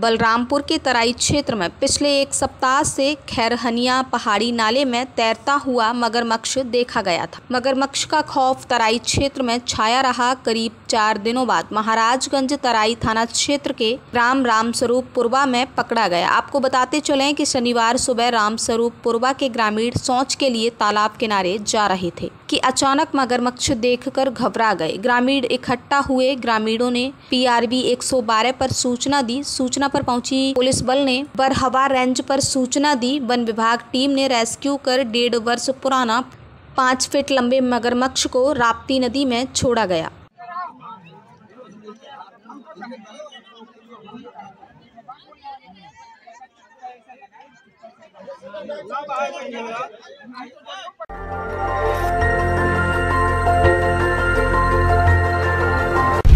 बलरामपुर के तराई क्षेत्र में पिछले एक सप्ताह से खैरहनिया पहाड़ी नाले में तैरता हुआ मगरमच्छ देखा गया था। मगरमच्छ का खौफ तराई क्षेत्र में छाया रहा करीब चार दिनों बाद। महाराजगंज तराई थाना क्षेत्र के ग्राम रामस्वरूप पुरबा में पकड़ा गया। आपको बताते चले कि शनिवार सुबह रामस्वरूप पुरबा के ग्रामीण सोच के लिए तालाब किनारे जा रहे थे। कि अचानक मगरमच्छ देखकर घबरा गए। ग्रामीण इकट्ठा हुए। ग्रामीणों ने पीआरबी 112 पर सूचना दी। सूचना पर पहुँची पुलिस बल ने। बरहवा रेंज पर सूचना दी। वन विभाग टीम ने रेस्क्यू कर डेढ़ वर्ष पुराना पाँच फीट लंबे मगरमच्छ को राप्ती नदी में छोड़ा गया।